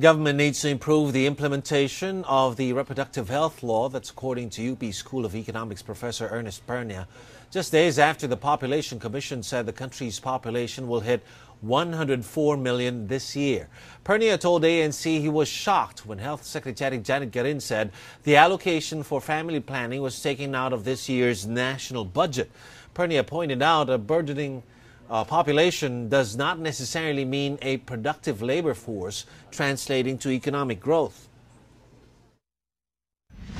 Government needs to improve the implementation of the reproductive health law. That's according to UP School of Economics professor Ernest Pernia. Just days after the Population Commission said the country's population will hit 104 million this year. Pernia told ANC he was shocked when Health Secretary Janette Garin said the allocation for family planning was taken out of this year's national budget. Pernia pointed out a burdening uh, population does not necessarily mean a productive labor force translating to economic growth.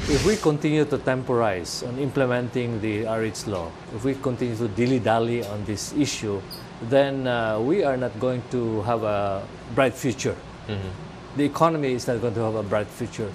If we continue to temporize on implementing the RH law, if we continue to dilly-dally on this issue, then uh, we are not going to have a bright future. Mm -hmm. The economy is not going to have a bright future.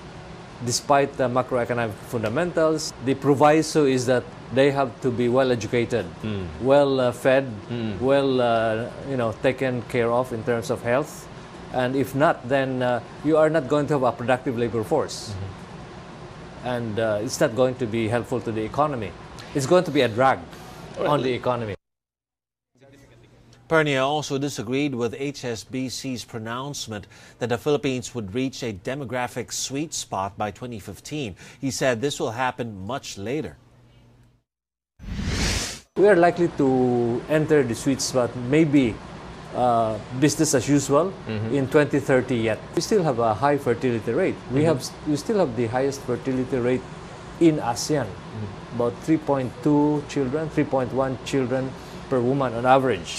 Despite the macroeconomic fundamentals, the proviso is that they have to be well educated, mm. well uh, fed, mm. well uh, you know taken care of in terms of health, and if not, then uh, you are not going to have a productive labor force, mm-hmm. and uh, it's not going to be helpful to the economy. It's going to be a drag on the economy. Pernia also disagreed with HSBC's pronouncement that the Philippines would reach a demographic sweet spot by 2015. He said this will happen much later. We are likely to enter the sweet spot maybe uh, business as usual mm-hmm. in 2030 yet. We still have a high fertility rate. We mm-hmm. have we still have the highest fertility rate in ASEAN. Mm-hmm. About 3.2 children, 3.1 children per woman on average.